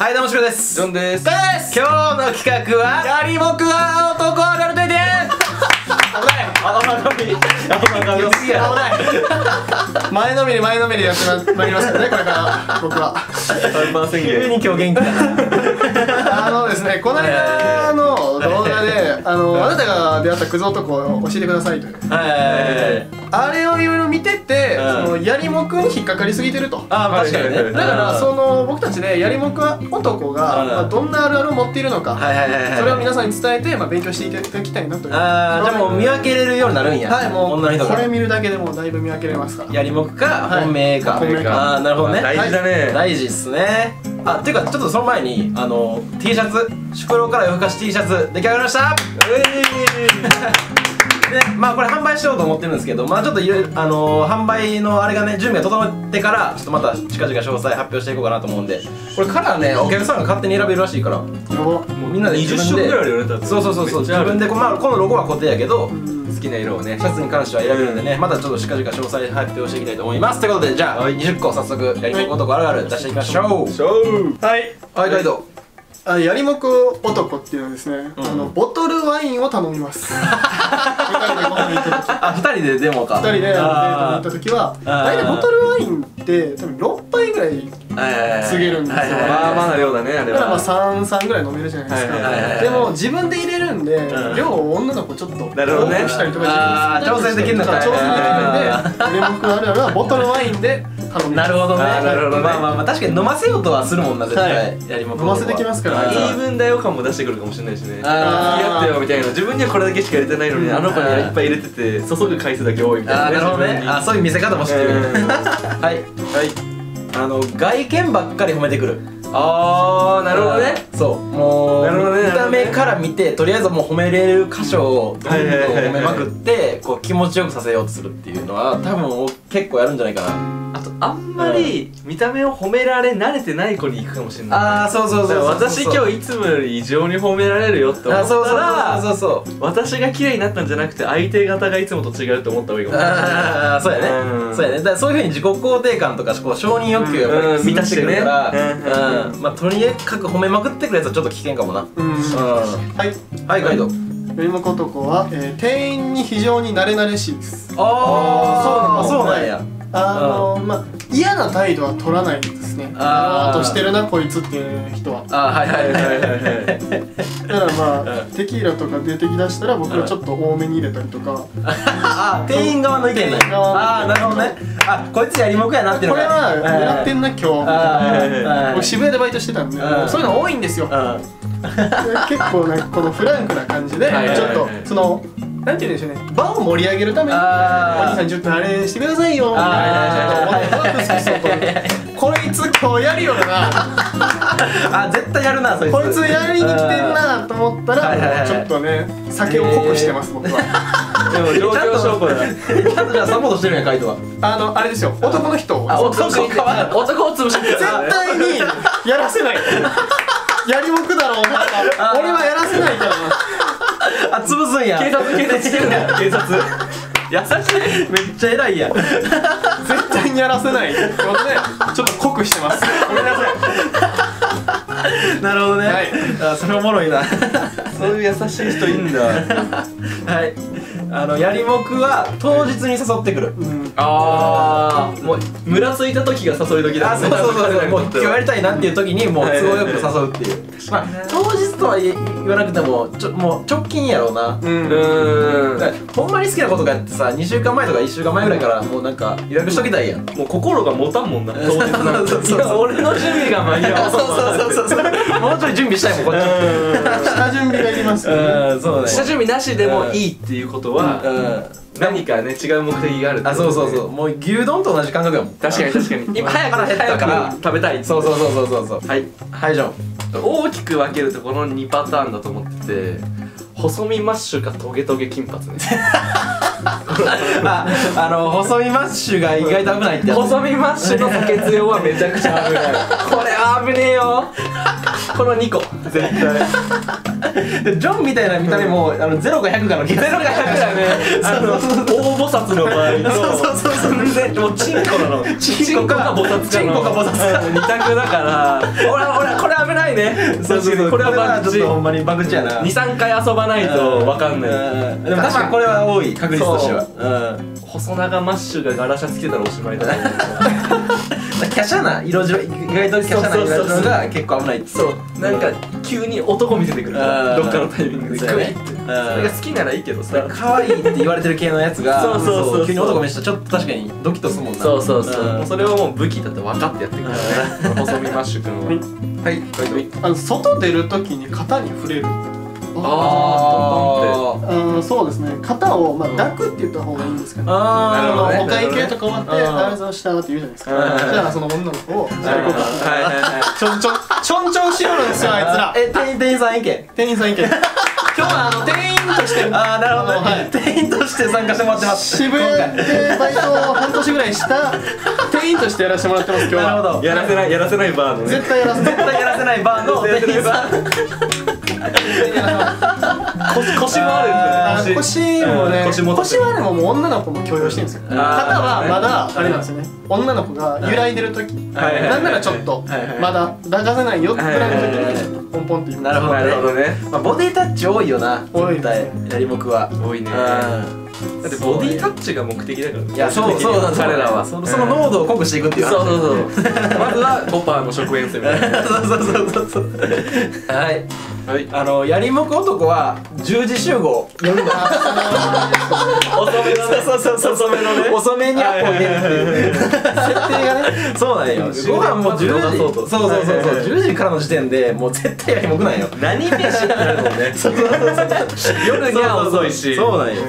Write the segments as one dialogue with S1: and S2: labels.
S1: はいどうもしろです。
S2: ジョンです。
S1: 今日の企画は
S2: やりもくは男上がるといて危ない。あ甘がみ甘がみ
S1: 良すぎやろ
S3: 前のめり前のめりやってまいりますからねこれから僕は。
S2: 3番宣
S1: 急
S2: 言
S1: に今日元気だな。
S3: あのですねこの間のあのあなたが出会ったクズ男を教えてくださいという。
S1: はい
S3: あれをいろいろ見てて
S1: うん。
S3: そのやりもくに引っかかりすぎてると。
S1: あー確かにね。
S3: だからその僕たちでやりもく男がどんなあるあるを持っているのか
S1: はいはいはいはい。
S3: それを皆さんに伝えてまあ勉強していただきたいなという。
S1: あーじゃあもう見分けれるようになるんや。
S3: はいもうこれ見るだけでもうだいぶ見分けれますから。
S1: やりもくか
S3: はい。
S1: 本命か。
S3: 本命か。
S1: あーなるほどね。
S2: 大事だね。
S1: 大事っすねあっていうかちょっとその前にあの T シャツ宿老から夜更かし T シャツ出来上がりました。でまあこれ販売しようと思ってるんですけどまあちょっといろいろあのー販売のあれがね準備が整ってからちょっとまた近々詳細発表していこうかなと思うんで。これカラーねお客さんが勝手に選べるらしいから。もうみんなで自
S2: 20
S1: 分で。
S2: 色ぐらいあるよね多分
S1: そうそうそうそう。自分でこ,、まあ、このロゴは固定やけど、
S2: 好きな色をね
S1: シャツに関しては選べるんでね、またちょっと近々詳細発表していきたいと思います。ということでじゃあ、20個早速やりもく男あるある出していきましょう。
S3: はい。
S1: はいガイド
S3: あやりもく男っていうのはですね、
S1: うん。
S3: あのボトルワインを頼みます。二人でご飯行った時。
S1: あ二人でデモか。
S3: 二人でデートに行
S1: あ
S3: った時は
S1: あー。
S3: 大体ボトルワインって多分6杯ぐらい
S1: ー
S3: 告げるんですよ。
S1: はいはいはい
S2: まあまあな量だねあれ
S3: だからまあ
S2: は
S3: 3三ぐらい飲めるじゃないですか、
S2: はい
S1: はいはいはい。
S3: でも自分で入れるんで、
S1: うん。
S3: 量を女の子ちょっと
S2: なるほどね。
S3: 多くしたりとか
S1: あー調整できるのか
S3: 調整できるんでやりもくあるあるはボトルワインで頼みます。
S1: なるほどね。
S2: あーなるほどね。
S1: まあまあまあ確かに飲ませようとはするもんな絶対、
S3: はい。
S1: やりもく
S3: 飲ませてきますから。
S1: はい
S3: あい
S2: 言い分だよ感も出してくるかもしれないしね。付き
S1: あ
S3: ー
S2: 合ってよみたいな自分にはこれだけしか入れてないのに
S3: うん。
S2: あの子にはいっぱい入れてて注ぐ回数だけ多いみたいな
S1: あーなるほどね。あそういう見せ方も知ってる。
S2: うん
S1: はい。
S2: はい。
S1: あの外見ばっかり褒めてくる。
S2: あーなるほどね。
S1: そう。もう
S2: なるほどね
S1: 見た目から見てとりあえずもう褒めれる箇所をどんどん
S2: はいはいはいはい。
S1: 褒めまくってこう気持ちよくさせようとするっていうのは多分結構やるんじゃないかな
S2: あとあんまり見た目を褒められ慣れてない子に行くかもしれない。
S1: ああそうそうそう
S2: 私今日いつもより異常に褒められるよって思っ
S1: あそうそう
S2: たら
S1: そうそうそう。
S2: 私が綺麗になったんじゃなくて相手方がいつもと違うと思った方がいいかも
S1: ああそうやね。
S2: うん。
S1: そうやね。だからそういうふうに自己肯定感とかこう承認欲求がやっぱり
S2: うん
S1: 満たしてくるから
S2: うん
S1: うん。まあとにかく褒めまくってくるやつはちょっと危険かもな。
S3: うん、
S1: うん。
S3: はい。
S1: はいガイド。
S3: やりもく男は、えー店員に非常に慣れ慣れしいです。
S1: ああそうなんや
S3: あのまあ嫌な態度は取らないですね。
S1: あー。
S3: あとしてるなこいつっていう人は。
S1: あはいはいはいはいはい。
S3: だからまあテキーラとか出てきだしたら僕はちょっと多めに入れたりとか。
S1: あ店員側の意見なん
S3: 店員側の
S1: ああなるほどね。あこいつやりもくやなっていうのが。
S3: これは狙ってんな今日。
S1: ああ
S3: 僕渋谷でバイトしてたんで
S1: うん。
S3: そういうの多いんですよ。
S1: うん。
S3: 結構ねこのフランクな感じで
S2: はいはいはい。
S3: ちょっとそのなんて言うんでしょうね。場を盛り上げるためにお兄さんちょっとあれしてくださいよ。みたいなちょっと女の子がクスクスとこいつ今日やるよな。
S1: あ絶対やるなそいつ。
S3: こいつやりに来てんなと思ったらちょっとね酒を濃くしてます僕は。
S2: でも状況証拠だ。
S1: ちゃんとじゃあサポートしてるんやカイトは。
S3: あのあれですよ。男の人を。
S1: あ男側
S2: 男を潰して
S3: 絶対にやらせない。やりもくだろお前は。俺はやらせないから。な
S1: あ潰すんや。
S2: 警察警察してる。んだよ警察。優しい。
S1: めっちゃ偉いやん。
S3: 絶対にやらせない。ってことでちょっと濃くしてます。ごめんなさい。
S1: なるほどね、
S3: はい。
S1: あそれおもろいな
S2: そういう優しい人いいんだ。
S1: はい。あのやりもくは当日に誘ってくる。
S3: うん。
S2: ああもうムラついた時が誘い時だ
S1: あそうそうそうそう。もう今日やりたいなっていう時にもう都合よく誘うっていう。まあ当日とは言言わなくてもちょもう直近やろうな。
S3: うん。
S1: ほんまに好きなことがあってさ2週間前とか1週間前ぐらいからもうなんか予約しときたいやん。
S2: もう心が持たんもんな当日なんて
S1: そうそうそう
S2: いや俺の準備が間に合わ
S1: そうそうそうそう。もうちょい準備したいもんこっち。
S3: 下準備がいります。よね
S1: うんそうね
S2: 下準備なしでもいいっていうことは
S1: うん
S2: 何かね違う目的があるって
S1: あ
S2: こと
S1: そうそうそう。もう牛丼と同じ感覚やもん。
S2: 確かに確かに。今早く
S1: 腹減ったから
S2: 食べたい
S1: そう。そうそうそうそうそう。
S2: はい。
S1: はいジョン。
S2: 大きく分けるとこの2パターンだと思ってて細身マッシュかトゲトゲ金髪ね。
S1: ああの細身マッシュが意外と危ないってやつ。
S2: 細身マッシュの補欠用はめちゃくちゃ危ない。これは危ねえよこの2個。絶対。
S1: でジョンみたいな見た目もあのゼロか100かの気がする。
S2: ゼロか100だね。あの大菩薩の場合。と
S1: そうそうそう。
S2: 全然もうチンコなの。チンコか菩薩かの。
S1: チンコか菩薩か。
S2: うん二択だから。俺は俺はこれ危いね。
S1: そうそうそう。
S2: これはバッチ
S1: ちょっとほんまにバグチやな。
S2: 23回遊ばないと分かんない。
S1: うん。でも確かにこれは多い確率としては。
S2: 細長マッシュが柄シャツ着たらおしまいだと思う
S1: うん華奢な色白意外と華奢な色白が結構危ないって
S2: そう。なんか急に男見せてくるどっかのタイミングで。グイって。それが好きならいいけどさ。
S1: 可愛いって言われてる系のやつが
S2: そうそうそうそう。
S1: 急に男見せたらちょっと確かにドキッとするもんな。
S2: そうそうそう、
S1: ん。
S2: もうそれはもう武器だって分かってやってるからね。細身マッシュ君は。
S3: はい。
S2: はい。
S3: あの外出るときに型に触れる
S2: あ
S1: あ
S3: あーそうですね。型を、まあ
S1: うん
S3: 抱くって言った方がいいんですかね
S1: あ
S2: なるほどね。
S3: あのお会計とか終わって「
S1: うん
S3: ありがとうございました」って言うじゃないですか。
S1: うん。
S3: じゃあその女の子を「じゃあ行こうか」
S2: はいはいはい。
S3: ちょんちょんちょんちょんしよるんですよあいつら。
S1: え店員店員さん意見。
S3: 店員さん意見。今日はあの店員として
S1: ああなるほど
S3: はい。
S1: ね店員として参加してもらってます。
S3: 渋谷でバイトを半年ぐらいした店員としてやらせてもらってます今日は。
S1: なるほど。
S2: やらせないやらせないバーのね。
S3: 絶対やらせて
S1: 絶対やらせないバーの店員さん
S2: 腰 腰もあるんですよね。
S3: 腰もね。
S2: うん。腰も
S3: 腰はでももう女の子も許容してるんですよ。肩はまだあれなんですよね。女の子が揺らいでる時。
S2: はい。はい。はい
S3: なんならちょっとまだ抱かせないよぐらいの時
S2: はいはい。
S3: にポンポンって言う。
S1: なるほど
S2: ね。
S1: まあボディタッチ多いよな
S3: 多いですね。
S1: 絶対。やりもくは。
S2: 多いね。
S1: うん。
S2: だってボディタッチが目的だから。ね
S1: いやそうそうなん
S2: 彼らは。
S1: そのその濃度を濃くしていくっていう
S2: そう
S1: 話
S2: そうそう。まずは5パーの食塩水みたいな
S1: そうそうそうそうそう。はい
S2: はい。
S1: あのやりもく男は10時集合。夜の
S2: 遅めのね
S1: そうそうそう。遅めのね。遅めにアポ入れるっていう。設定がね。そうなんよ。ご飯も10時。
S2: そうと
S1: そうそうそうそう。
S2: はいはいはい
S1: 10時からの時点でもう絶対やりもくなんよ。
S2: 何飯ってなるもんね
S1: そうそうそうそう。
S2: 夜には遅いし。
S1: そうなんよ。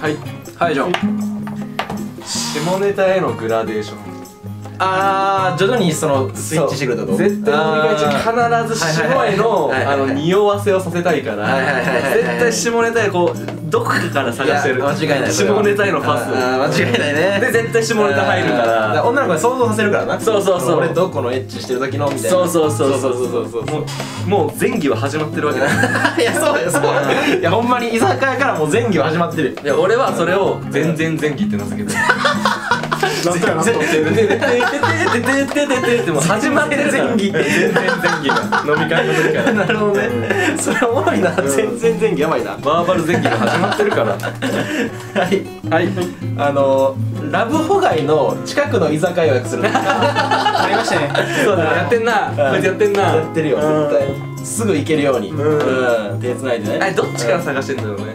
S2: はい。
S1: はいじゃあ。
S2: 下ネタへのグラデーション
S1: ああ徐々にそのスイッチしてくれたと？
S2: 絶対飲必ず下へのあの匂わせをさせたいから絶対下ネタへこうどこかから探してる
S1: 間違いない。
S2: 下ネタへのパス。
S1: 間違いないね。
S2: で絶対下ネタ入るから。
S1: 女の子に想像させるからな。
S2: そうそうそう。
S1: 俺どこのエッチしてる時のみたいな。
S2: そうそうそうそう
S1: そうそうそう
S2: もう前儀は始まってるわけだ。
S1: いやそうそういやほんまに居酒屋からもう前儀は始まってる。
S2: いや俺はそれを全然前儀って名付けてる
S3: なんとやなんと
S2: ててててててててててても始まってる
S1: 前期
S2: 全然前期が飲み会の時から
S1: なるほどねそれおもろいな全然前期やばいな
S2: バーバル前期が始まってるから
S1: はい
S2: はい
S1: あのラブホ街の近くの居酒屋予約する
S3: ありましたね
S2: そうだやってんなこいつやってんな
S1: やってるよ絶対すぐ行けるようにうん手繋いでね
S2: あどっちから探してんだろうね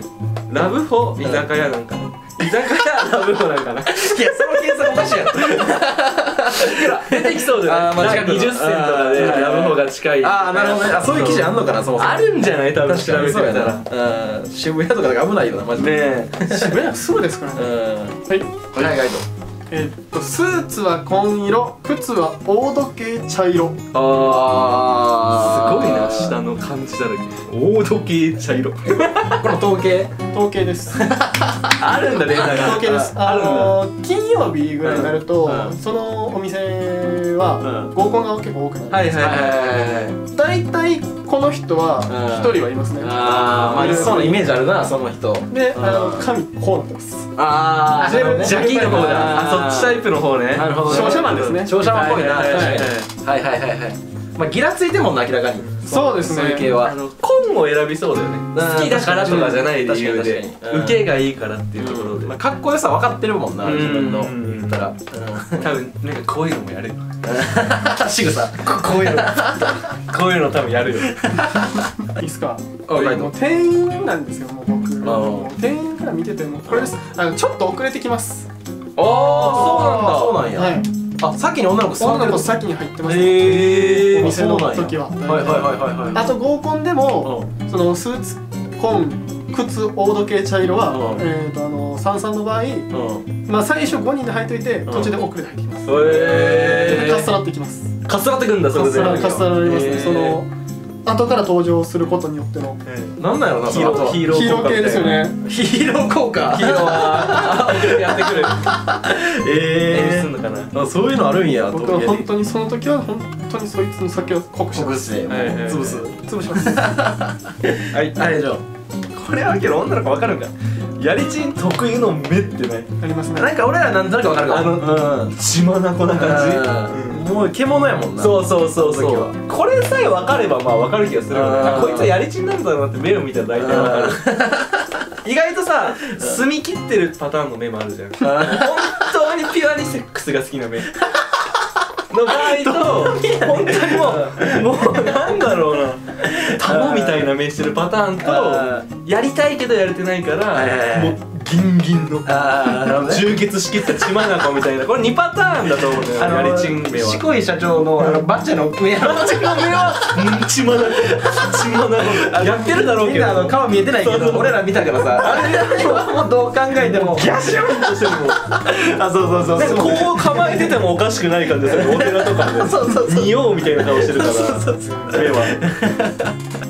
S2: ラブホ居酒屋なんか居酒屋ラブホなんかな。い
S1: やその検索おかしいやろ
S2: 出てきそうだよ。ね
S1: あーまあ
S2: なんか20銭とかでラブホが近い。
S1: ああなるほどね。あそういう記事あんのかなそもそも。
S2: あるんじゃない多分。調
S1: 確かに。そうや
S2: べてみたら。
S1: な。うん。渋谷とかだから危ないよなマジで。
S2: ねえ。
S3: 渋谷そうですからね。
S1: うん。
S3: はい。
S1: 海外と
S3: えっとスーツは紺色靴は大時計茶色。
S1: あ
S2: すごいな下の漢字だらけ大時計茶色。
S1: この統計？
S3: 統計です。
S2: あるんだデータが
S3: 統計です。あ
S2: あるんだ。
S3: のー金曜日ぐらいになると
S1: うん。
S3: そのお店は合コンが結構多くなる
S2: はいはいはい
S1: はい
S3: 大体この人は
S1: うん。
S3: 一人はいますね。
S1: あーまあそうなイメージあるなその人。
S3: であの
S1: うん
S3: 髪こうなってます
S1: あ
S2: ジャジャキーの方だ。
S1: あ
S2: あそっちタイプの方ね。
S1: なるほど
S3: 商社マンですね。
S1: 商社マンっぽいな。
S2: はいはいはい
S1: 確かにはいはい。はいはいまあギラついてんもんな明らかに。
S3: そうですね。
S1: そういう系は。
S2: あの紺を選びそうだよね
S1: ん
S2: 好きだからとかじゃない理由で。受けがいいからっていうところで。
S1: まあかっこよさ分かってるもんな
S2: うん
S1: 自分の。
S2: うん。
S1: 言ったら
S2: 多分なんかこういうのもやるよ。
S1: 仕 草
S2: こういうの。こういうの多分やるよ。
S3: いいっすか？
S1: あはい
S3: もう店員なんですよもう僕
S1: ん
S3: もう店員から見ててもこれです。あのちょっと遅れてきます。
S2: ああ
S1: そうなんだ。
S3: はい。
S1: あ先に女の子座ってる。
S3: 女の子先に入ってます。
S1: へえ
S3: お店の時は。
S1: はいはいはいはいはい。
S3: あと合コンでもそのスーツ紺靴大時計茶色は
S1: うん。
S3: えっとあの三々の場合
S1: うん。うん
S3: まあ最初5人で入っといて
S1: ん。
S3: 途中で遅れて入ってきます。
S2: へ
S3: でかっさらってきます。
S2: かっさらってくんだそ
S3: かっ
S2: れで
S3: さらかっさられますね。
S1: へー。
S3: その後から登場することによっての
S1: なんなんやろな
S2: ヒーロー。
S1: その後
S2: ヒーロー
S3: ヒーロー系ですよね。
S1: ヒーロー効果。
S2: ヒーロー。はやってくる演出すんのかな
S1: あそういうのあるんや
S3: 僕は本当にその時は本当にそいつの酒を濃くしてます
S1: ほぐして
S2: はいはいはい。
S1: 潰す。
S3: 潰します。
S2: はい。
S1: はいじゃ
S2: これはけど女の子わかるんか？やりちん特有の目ってない
S3: ありますね。
S1: なんか俺らなんとなくわかるかも。
S2: あ
S1: のうん。
S2: 血眼なな感じ。
S1: うんもう獣やもんな。
S2: そうそうそうそう。これさえ分かればまあ分かる気がするよね。こいつはやりちんなんだろうなって目を見たら大体分かる。意外とさ澄み切ってるパターンの目もあるじゃん。本当にピュアにセックスが好きな目。の場合と本当にもうもうなんだろうな。玉みたいな目してるパターン
S1: あ
S2: とやりたいけどやれてないからもうギンギンの。充血しきった血まなこみたいな。これ2パターンだと思うんだよやりちん目は。
S1: しこい社長のあのバッチャの目
S2: バッチの目はうん血まなこ血まなこやってるだろうけど。
S1: みんなあの顔見えてないけ
S2: そうそう。
S1: ど俺ら見たからさ。あれはもうどう考えても。
S2: ギャシュンとしてるもん。
S1: あそうそうそう
S2: なんかこう構えててもおかしくない感じですよお寺とかで。
S1: そうそうそう。
S2: 見ようみたいな顔してるから。目は。
S1: はい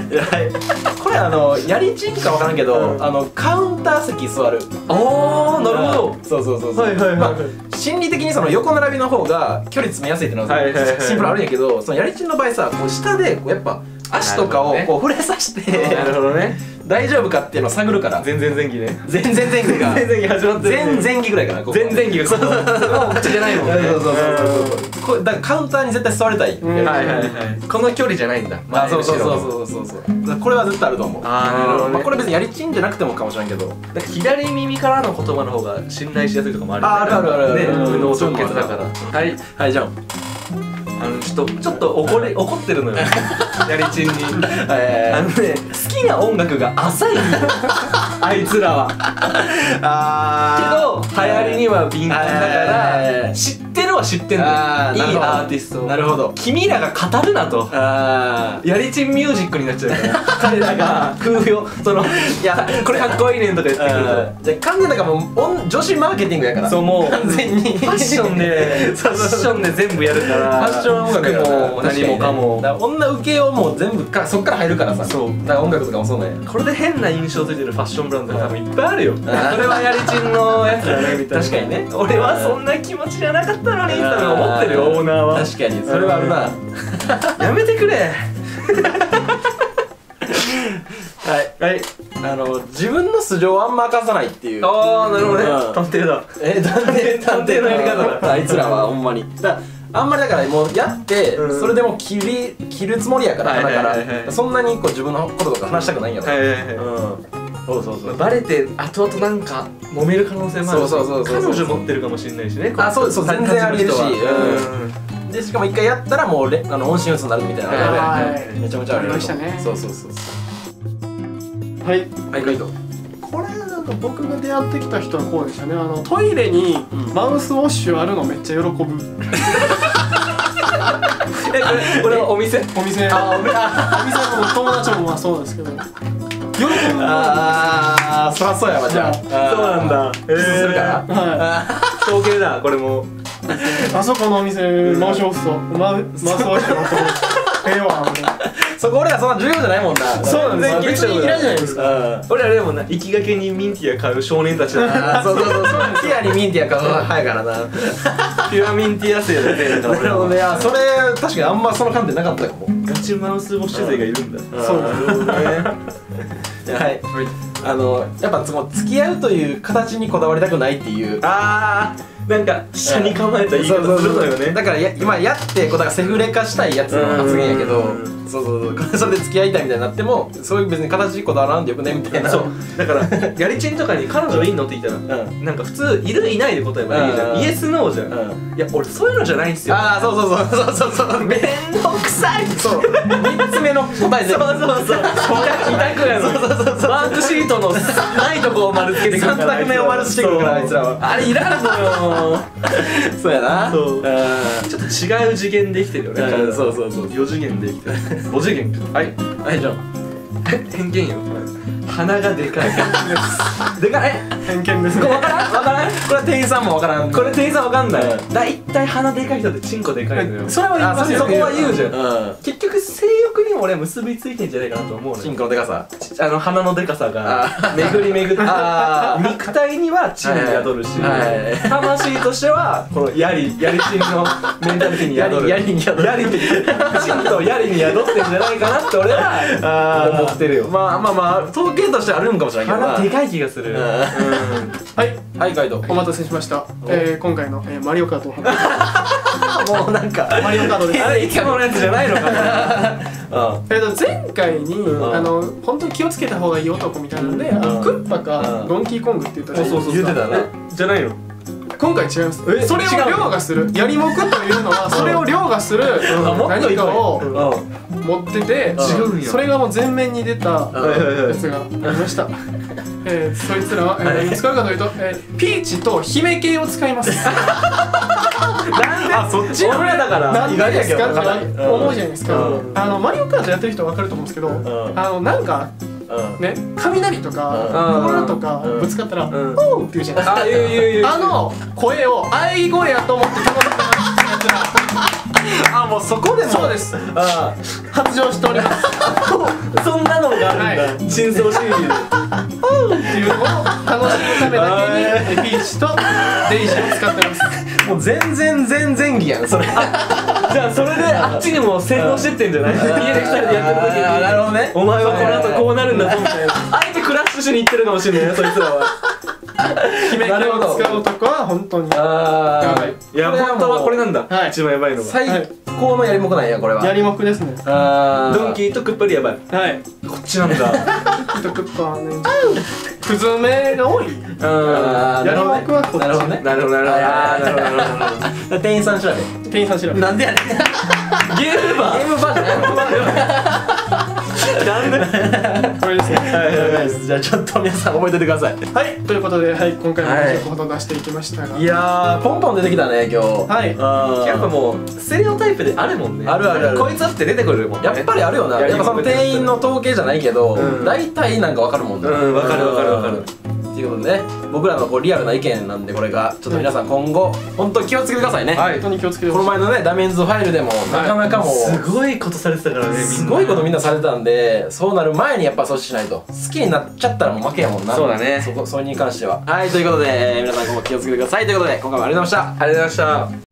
S1: これあのやりちんか分からんけど、
S2: うん。
S1: あのカウンター席座る。
S2: ああなるほど。
S1: そうそうそうそう。
S2: はいはいはいはい。
S1: まあ心理的にその横並びの方が距離詰めやすいっていうのはシンプルあるんやけどそのやりちんの場合さこう下でこうやっぱ足とかをこう触れさせて、
S2: なるほどね。
S1: 大丈夫かっていうのを探るから。
S2: 全然前期ね
S1: 全然前期が。
S2: 全然前期始まってる
S1: 全前期ぐらいかな
S2: 全前期がそうそうもう口じゃないもんね。
S1: そうそうそうそうだからカウンターに絶対座りたい、
S3: う。ん
S2: はいはいはい。この距離じゃないんだ。
S1: まあそうそうそう
S2: う
S1: そう。そうそうこれは絶対あると思う。
S2: あーなるほどね。
S1: まあ、これ別にやりちんじゃなくてもかもしれんけど。
S2: 左耳からの言葉の方が信頼しやすいとかもあるよね。
S1: ああるあるあるある。
S2: ね。
S1: うん。
S2: 脳直結だから。はい。
S1: はいじゃ
S2: あのちょっとちょっと怒り怒ってるのよ。やりちんに。
S1: あえ
S2: あのね好きな音楽が浅い あいつらは。
S1: あ
S2: けど流行りには敏感だか
S1: はい
S2: ら知ってるは知ってんのよ。いいアーティスト。を
S1: なるほど。
S2: 君らが語るなと。
S1: あ
S2: やりちんミュージックになっちゃうから。彼らが空評そのいやこれかっこいいねんとか言ってくる
S1: あじゃあ完全なんかもうおん女子マーケティングやから。
S2: とそうもう
S1: 完全に。
S2: ファッションで ファッションで全部やるから。
S1: ファッション音楽
S2: も何もかも。
S1: 女受けをもう全部かそっから入るからさ。
S2: そう。
S1: だから音楽とかもそうなんや。
S2: これで変な印象ついてるファッションブランドが多分いっぱいあるよ。これはやりちんのやつだねみたいな。
S1: 確かにね。
S2: 俺はそんな気持ちじゃなかったのにって多分思ってるよオーナーは
S1: 確かにそれはあ。るなは
S2: やめてくれ。
S1: い。
S2: はい。
S1: あの自分の素性をあんま明かさないっていう。
S2: ああなるほどね。
S1: うん。
S2: 探偵だ。
S1: え探偵 探偵のやり方だ。あいつらはほんまに。だあんまりだからもうやって、
S2: うん。
S1: それでも切り切るつもりやからだか
S2: はいはい
S1: らそんなにこう自分のこととか話したくないんやろ、
S2: はいはいはい。
S1: うんそうそうそう。
S2: バレて後々なんか揉める可能性もあるし
S1: そうそうそうそう
S2: 彼女持ってるかもしれないしね
S1: あそうそう全然ありえるし。
S2: うん。
S1: でしかも一回やったらもうれあの音信不通になるみたいな
S3: はい。
S1: めちゃめちゃある
S3: ありましたね。
S1: そうそうそうそう。
S3: はい。
S1: はいカイト
S3: これなんか僕が出会ってきた人はこうでしたね。あのトイレに
S1: うん。
S3: マウスウォッシュあるのめっちゃ喜ぶ。
S2: えこれこれはお店？
S3: お店。
S1: あおめあ
S3: お店も友達もまあそうですけど喜ぶ
S1: あーそらそうやわじゃあ
S2: そうなんだ。
S1: キスするから
S3: は
S2: 統計だ。これも
S3: いあそこのお店マウスウォッシュマウマウスウォッシュのとこええわ
S1: そこ俺らそんな重要じゃないもんな
S3: そうなんです別にいらんじゃないですか
S1: うん
S2: 俺らでもな行きがけにミンティア買う少年たちだ
S1: あーそうそうそうそうティアにミンティア買うの早いからな
S2: ピュアミンティア生だぜ
S1: な。るほどね。あそれ確かにあんまその観点なかったかも。
S2: ガチマウスウォッシュ勢がいるんだ。
S3: そう
S2: なるほどね。
S1: はい。あのやっぱその付き合うという形にこだわりたくないっていう。
S2: あー。なんか下に構えた言い方するのよね。
S1: だからや今やってこうだからセフレ化したいやつの発言やけど
S2: うん
S1: そうそうそうそれで付き合いたいみたいになってもそういう別に形にこだわらんでよくねみたいな。
S2: そう。だからやりちんとかに彼女いんのって言ったら
S1: うん。
S2: なんか普通いるいないで答えばいいじゃ
S1: うん。
S2: んイエスノーじゃん。
S1: うん。
S2: いや俺そういうのじゃないんすよ。
S1: ああそうそうそうそうそうそう。
S2: めんどくさい。
S1: そう。3つ目の答えで。
S2: そうそうそう。痛くやのマークシートのないとこを丸つけてくるから
S1: 三択目を丸してくるからあいつらは。
S2: あれいらんのよ。
S1: そうやな。
S2: そう。
S1: うん。
S2: ちょっと違う次元で生きてるよね
S1: そうそうそう。
S2: 4次元で生きてる5次元はい。
S1: はいじゃあ。
S2: 偏見よ。鼻がでかい。でかい？え？
S3: 偏見ですね。
S2: これ分からん？分からん？
S1: これは店員さんもわからん。
S2: これ店員さん分かんない。
S1: うん。
S2: だいたい鼻でかい人ってチンコでかいのよ。
S3: それは言いますよ。
S2: そこは言うじゃん。
S1: うん。
S2: 結局性欲にも俺は結びついてんじゃないかなと思うの
S1: チン
S2: よ
S1: コのでかさ。
S2: あの鼻のでかさが巡り巡って 肉体にはチンに宿るし。
S1: はい。はい。
S2: 魂としてはこのヤリヤリチンのメンタリティに宿る。
S1: ヤリヤリに宿る。
S2: ヤリってチンとヤリに宿ってんじゃないかなって俺は
S1: あ
S2: 思っしてるよ。
S1: まあまあまあ統計としてあるんかもしれないけどな
S2: 腹でかい気がする。うん。
S3: はい
S1: はいガイド。
S3: お待たせしました、えー、今回の、えー、マリオカートを発表。
S1: もうなんか
S3: マリオカートです。
S2: あれいつものやつじゃないのかな。
S1: う
S3: えーと前回に、
S2: ん。
S3: あの本当に気をつけた方がいい男みたいなので、あの
S1: うん。
S3: クッパか
S1: うん。
S3: ドンキーコングって言ったら
S2: そうそう
S1: 言ってたね
S2: じゃないの？
S3: 今回違います。
S2: え
S3: それを凌駕する。やりもくというのはそれを凌駕する何かを
S1: ん。
S3: 持っててそれがもう前面に出たやつがありました。えー、そいつらは、えー、使うかというと、えー、ピーチと姫系を使います。
S2: なんで？
S1: あそっち
S2: 俺らだから
S3: なんでですか
S1: 意外や
S3: って
S1: けど
S3: 思うじゃないですか、
S1: うん。
S3: あのマリオカートやってる人は分かると思うんですけど、
S1: ん。
S3: あのなんか
S1: うん
S3: ね。雷とか
S2: うん。
S3: ボールとか
S1: うん。
S3: ぶつかったら「
S2: ん。
S3: おう!」って言うじゃないですか。
S2: あ
S3: の声を愛声やと思って頼んで
S1: あもうそこでも。
S3: そうです。
S1: あ
S3: 発情しております。
S2: そんなのがあるんだ、
S3: は
S2: 真相心理。で
S3: っていうのを楽しむためだけにえピーチとデイジーを使ってます。
S1: もう全然全然儀やんそれ
S2: じゃあそれであっちにも洗脳してってんじゃない？家で二人でやってる時に。
S1: なるほどね。
S2: お前はこの後こうなるんだぞみたいな。あえてクラッシュしに行ってるかもしれないよそいつらは
S3: 姫系を使う男は本当に
S1: あ
S3: やばい。
S2: いや
S1: これはもう
S2: 本当はこれなんだ、
S3: はい。
S2: 一番やばいのが。
S1: 最高のやりもくなんやこれは。
S3: やりもくですね。
S1: あ
S2: ドンキーとクッパリやばい
S3: はい。
S2: こっちなんだ。
S3: キットクッパはねクズめが多い。
S1: あー
S3: やりもくはこっち。
S1: なるほどね。
S2: なるほどなるほど。
S1: あー
S2: なるほどなるほど。
S1: 店員さん調べ。
S3: 店員さん調べ。
S1: なんでやねん。
S2: ゲームバ
S1: ゲームバーじゃない
S2: ー なんで
S3: これですね。
S1: じゃあちょっと皆さん覚えておいてください。
S3: はい。ということで、はい、今回も
S1: はい。
S3: 2曲ほど出していきましたが。
S1: いやーポンポン出てきたね今日。
S3: はい。
S2: やっぱもうステレオタイプであるもんね。
S1: あるあるある。
S2: こいつって出てくるもんね。
S1: やっぱりあるよな。
S2: や
S1: っぱその店員の統計じゃないけど
S2: うん。
S1: 大体なんかわかるもんね。
S2: うんわかるわかるわかる。
S1: っていうことでね僕らのこうリアルな意見なんでこれがちょっと皆さん今後本当気をつけてくださいね。
S2: はい。
S3: 本当に気をつけて
S1: この前のねダメンズファイルでもなかなかもう
S2: すごいことされてたからね
S1: すごいことみんなされてたんでそうなる前にやっぱ阻止しないと。好きになっちゃったらもう負けやもんな。
S2: そうだね。
S1: そこそれに関しては。はいということで、えー皆さん今後気をつけてください。ということで今回もありがとうございました。
S2: ありがとうございました